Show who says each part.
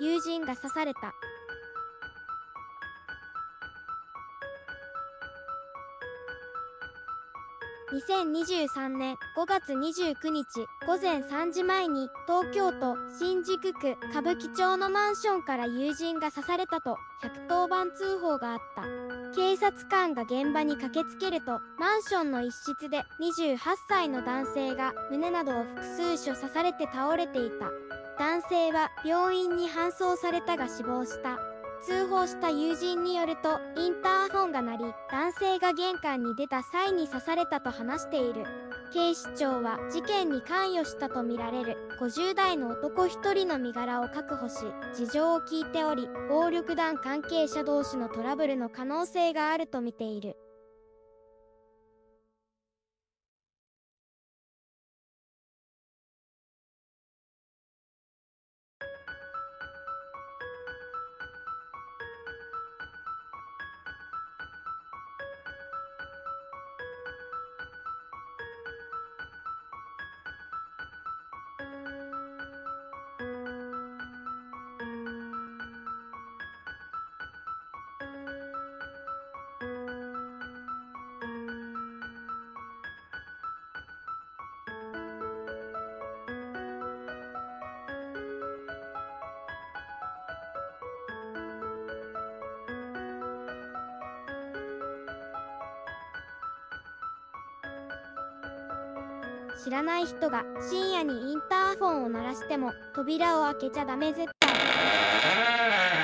Speaker 1: 友人が刺された。2023年5月29日午前3時前に東京都新宿区歌舞伎町のマンションから友人が刺されたと110番通報があった。警察官が現場に駆けつけるとマンションの一室で28歳の男性が胸などを複数所刺されて倒れていた。男性は病院に搬送されたが死亡した。通報した友人によるとインターホンが鳴り男性が玄関に出た際に刺されたと話している。警視庁は事件に関与したとみられる50代の男1人の身柄を確保し事情を聞いており暴力団関係者同士のトラブルの可能性があるとみている。知らない人が深夜にインターホンを鳴らしても扉を開けちゃダメ絶対。